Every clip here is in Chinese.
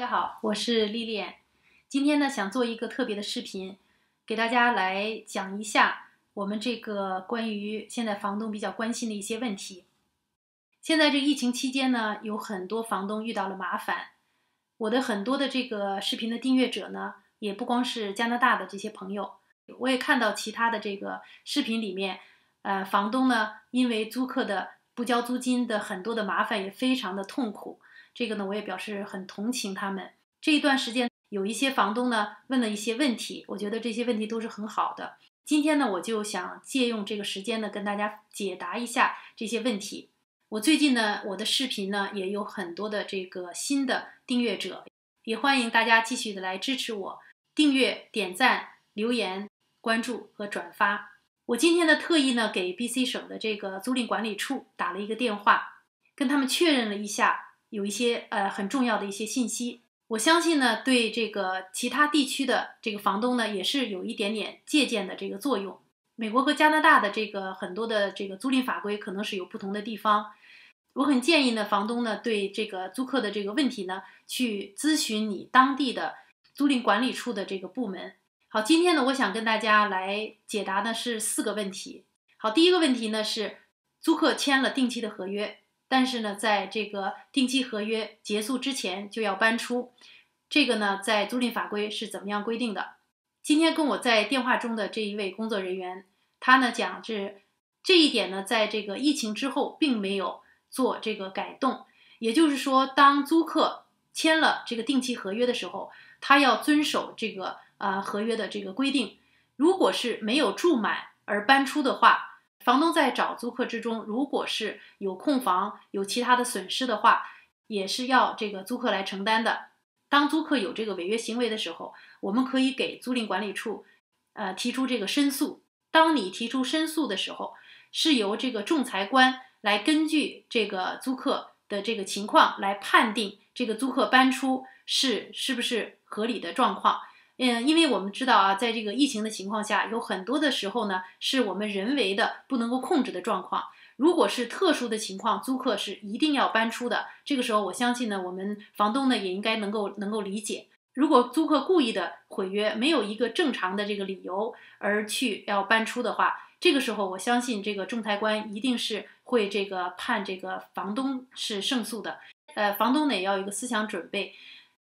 大家好，我是丽丽。今天呢，想做一个特别的视频，给大家来讲一下我们这个关于现在房东比较关心的一些问题。现在这疫情期间呢，有很多房东遇到了麻烦。我的很多的这个视频的订阅者呢，也不光是加拿大的这些朋友，我也看到其他的这个视频里面，呃，房东呢，因为租客的不交租金的很多的麻烦，也非常的痛苦。这个呢，我也表示很同情他们。这一段时间，有一些房东呢问了一些问题，我觉得这些问题都是很好的。今天呢，我就想借用这个时间呢，跟大家解答一下这些问题。我最近呢，我的视频呢也有很多的这个新的订阅者，也欢迎大家继续的来支持我，订阅、点赞、留言、关注和转发。我今天呢，特意呢给 BC 省的这个租赁管理处打了一个电话，跟他们确认了一下。有一些呃很重要的一些信息，我相信呢，对这个其他地区的这个房东呢，也是有一点点借鉴的这个作用。美国和加拿大的这个很多的这个租赁法规可能是有不同的地方，我很建议呢，房东呢对这个租客的这个问题呢，去咨询你当地的租赁管理处的这个部门。好，今天呢，我想跟大家来解答的是四个问题。好，第一个问题呢是租客签了定期的合约。但是呢，在这个定期合约结束之前就要搬出，这个呢，在租赁法规是怎么样规定的？今天跟我在电话中的这一位工作人员，他呢讲是这一点呢，在这个疫情之后并没有做这个改动，也就是说，当租客签了这个定期合约的时候，他要遵守这个呃合约的这个规定，如果是没有住满而搬出的话。房东在找租客之中，如果是有空房、有其他的损失的话，也是要这个租客来承担的。当租客有这个违约行为的时候，我们可以给租赁管理处，呃，提出这个申诉。当你提出申诉的时候，是由这个仲裁官来根据这个租客的这个情况来判定这个租客搬出是是不是合理的状况。嗯，因为我们知道啊，在这个疫情的情况下，有很多的时候呢，是我们人为的不能够控制的状况。如果是特殊的情况，租客是一定要搬出的。这个时候，我相信呢，我们房东呢也应该能够能够理解。如果租客故意的毁约，没有一个正常的这个理由而去要搬出的话，这个时候我相信这个仲裁官一定是会这个判这个房东是胜诉的。呃，房东呢也要有一个思想准备，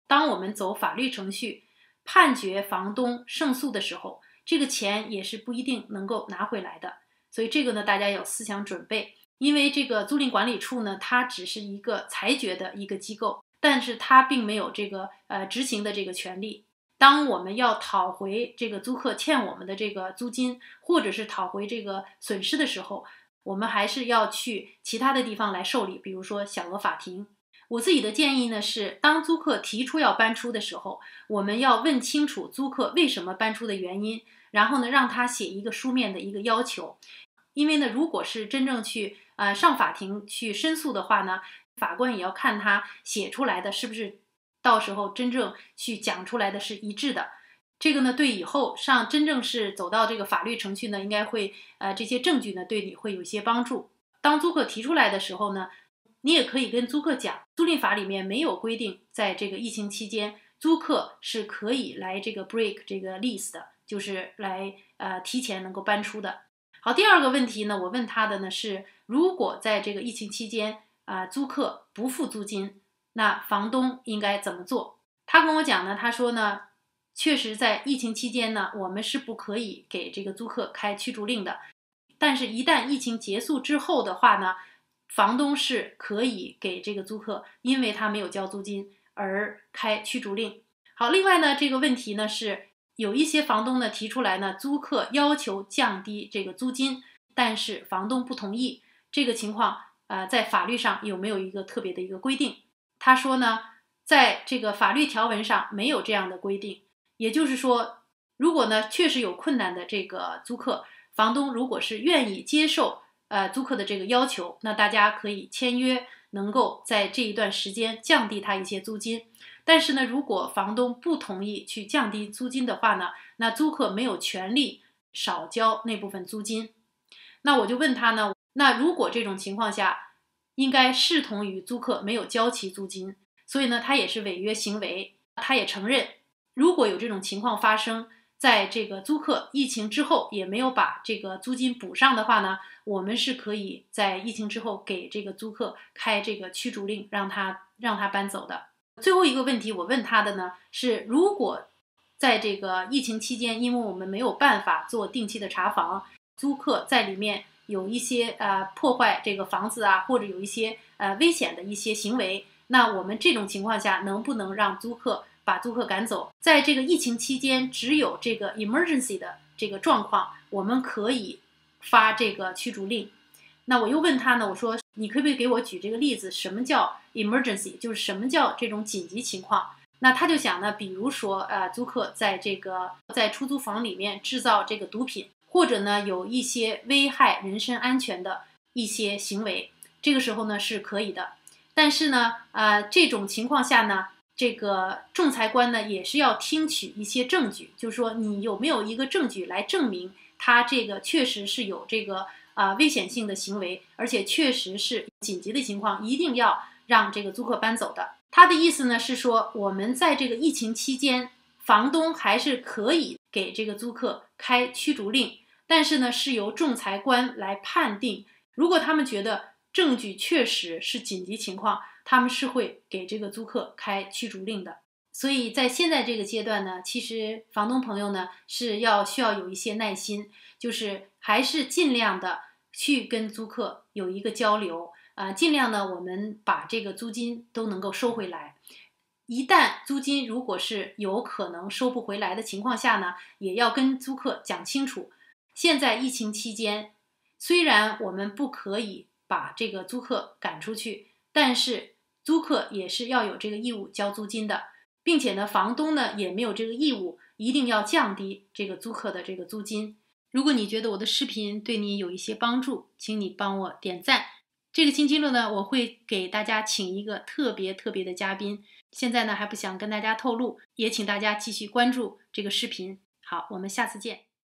当我们走法律程序。判决房东胜诉的时候，这个钱也是不一定能够拿回来的。所以这个呢，大家有思想准备。因为这个租赁管理处呢，它只是一个裁决的一个机构，但是它并没有这个呃执行的这个权利。当我们要讨回这个租客欠我们的这个租金，或者是讨回这个损失的时候，我们还是要去其他的地方来受理，比如说小额法庭。我自己的建议呢是，当租客提出要搬出的时候，我们要问清楚租客为什么搬出的原因，然后呢让他写一个书面的一个要求。因为呢，如果是真正去呃上法庭去申诉的话呢，法官也要看他写出来的是不是到时候真正去讲出来的是一致的。这个呢，对以后上真正是走到这个法律程序呢，应该会呃这些证据呢对你会有一些帮助。当租客提出来的时候呢。你也可以跟租客讲，租赁法里面没有规定，在这个疫情期间，租客是可以来这个 break 这个 lease 的，就是来呃提前能够搬出的。好，第二个问题呢，我问他的呢是，如果在这个疫情期间啊，租客不付租金，那房东应该怎么做？他跟我讲呢，他说呢，确实在疫情期间呢，我们是不可以给这个租客开驱逐令的，但是，一旦疫情结束之后的话呢？房东是可以给这个租客，因为他没有交租金而开驱逐令。好，另外呢，这个问题呢是有一些房东呢提出来呢，租客要求降低这个租金，但是房东不同意。这个情况，呃，在法律上有没有一个特别的一个规定？他说呢，在这个法律条文上没有这样的规定。也就是说，如果呢确实有困难的这个租客，房东如果是愿意接受。呃，租客的这个要求，那大家可以签约，能够在这一段时间降低他一些租金。但是呢，如果房东不同意去降低租金的话呢，那租客没有权利少交那部分租金。那我就问他呢，那如果这种情况下，应该视同于租客没有交齐租金，所以呢，他也是违约行为。他也承认，如果有这种情况发生，在这个租客疫情之后也没有把这个租金补上的话呢，我们是可以在疫情之后给这个租客开这个驱逐令，让他让他搬走的。最后一个问题，我问他的呢是，如果在这个疫情期间，因为我们没有办法做定期的查房，租客在里面有一些呃破坏这个房子啊，或者有一些呃危险的一些行为，那我们这种情况下能不能让租客？把租客赶走，在这个疫情期间，只有这个 emergency 的这个状况，我们可以发这个驱逐令。那我又问他呢，我说你可不可以给我举这个例子？什么叫 emergency？就是什么叫这种紧急情况？那他就想呢，比如说，呃，租客在这个在出租房里面制造这个毒品，或者呢有一些危害人身安全的一些行为，这个时候呢是可以的。但是呢，呃，这种情况下呢？这个仲裁官呢，也是要听取一些证据，就是说你有没有一个证据来证明他这个确实是有这个啊危险性的行为，而且确实是紧急的情况，一定要让这个租客搬走的。他的意思呢是说，我们在这个疫情期间，房东还是可以给这个租客开驱逐令，但是呢是由仲裁官来判定，如果他们觉得证据确实是紧急情况。他们是会给这个租客开驱逐令的，所以在现在这个阶段呢，其实房东朋友呢是要需要有一些耐心，就是还是尽量的去跟租客有一个交流，啊，尽量呢我们把这个租金都能够收回来。一旦租金如果是有可能收不回来的情况下呢，也要跟租客讲清楚。现在疫情期间，虽然我们不可以把这个租客赶出去，但是。租客也是要有这个义务交租金的，并且呢，房东呢也没有这个义务一定要降低这个租客的这个租金。如果你觉得我的视频对你有一些帮助，请你帮我点赞。这个星期六呢，我会给大家请一个特别特别的嘉宾，现在呢还不想跟大家透露，也请大家继续关注这个视频。好，我们下次见。